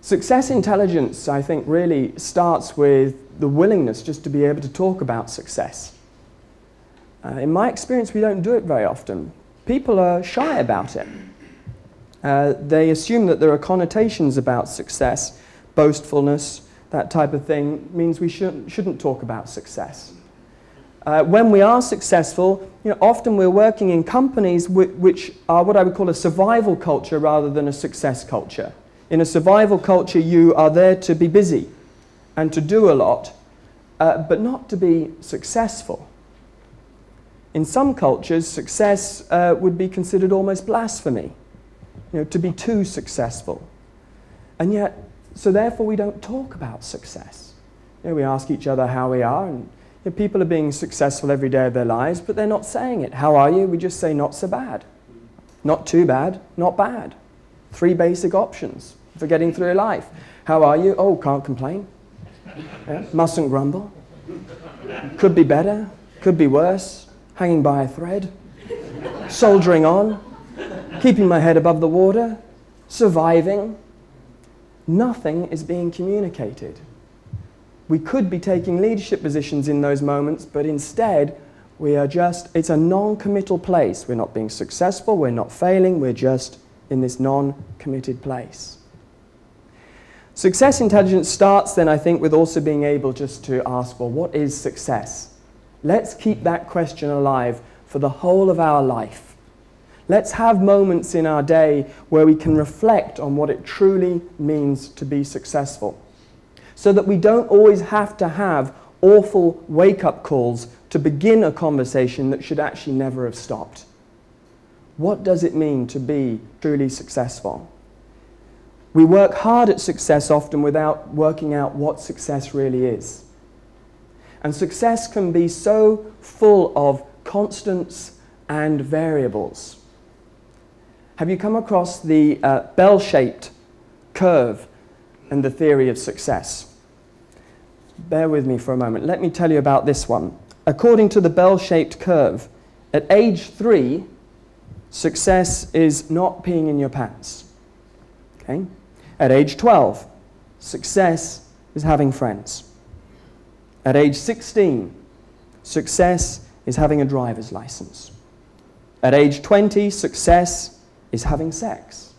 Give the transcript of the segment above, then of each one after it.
Success intelligence, I think, really starts with the willingness just to be able to talk about success. Uh, in my experience, we don't do it very often. People are shy about it. Uh, they assume that there are connotations about success, boastfulness, that type of thing, means we shouldn't, shouldn't talk about success. Uh, when we are successful, you know, often we're working in companies which are what I would call a survival culture rather than a success culture. In a survival culture, you are there to be busy and to do a lot, uh, but not to be successful. In some cultures, success uh, would be considered almost blasphemy, you know, to be too successful. And yet, so therefore, we don't talk about success. You know, we ask each other how we are, and you know, people are being successful every day of their lives, but they're not saying it. How are you? We just say, not so bad. Not too bad, not bad. Three basic options for getting through life. How are you? Oh, can't complain. Yeah? Mustn't grumble. Could be better, could be worse. Hanging by a thread. Soldiering on. Keeping my head above the water. Surviving. Nothing is being communicated. We could be taking leadership positions in those moments, but instead, we are just, it's a non committal place. We're not being successful, we're not failing, we're just in this non committed place. Success intelligence starts then, I think, with also being able just to ask, well, what is success? Let's keep that question alive for the whole of our life. Let's have moments in our day where we can reflect on what it truly means to be successful so that we don't always have to have awful wake up calls to begin a conversation that should actually never have stopped. What does it mean to be truly successful? We work hard at success often without working out what success really is. And success can be so full of constants and variables. Have you come across the uh, bell shaped curve and the theory of success. Bear with me for a moment. Let me tell you about this one. According to the bell shaped curve, at age three, success is not peeing in your pants. Okay? At age 12, success is having friends. At age 16, success is having a driver's license. At age 20, success is having sex.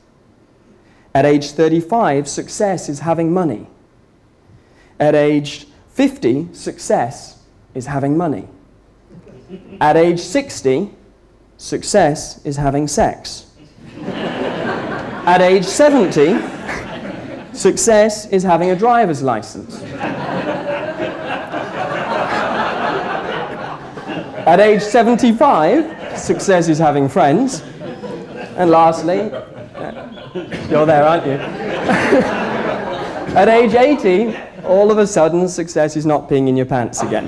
At age 35, success is having money. At age 50, success is having money. At age 60, success is having sex. At age 70, success is having a driver's license. At age 75, success is having friends. And lastly, you're there, aren't you? At age 80, all of a sudden, success is not peeing in your pants again.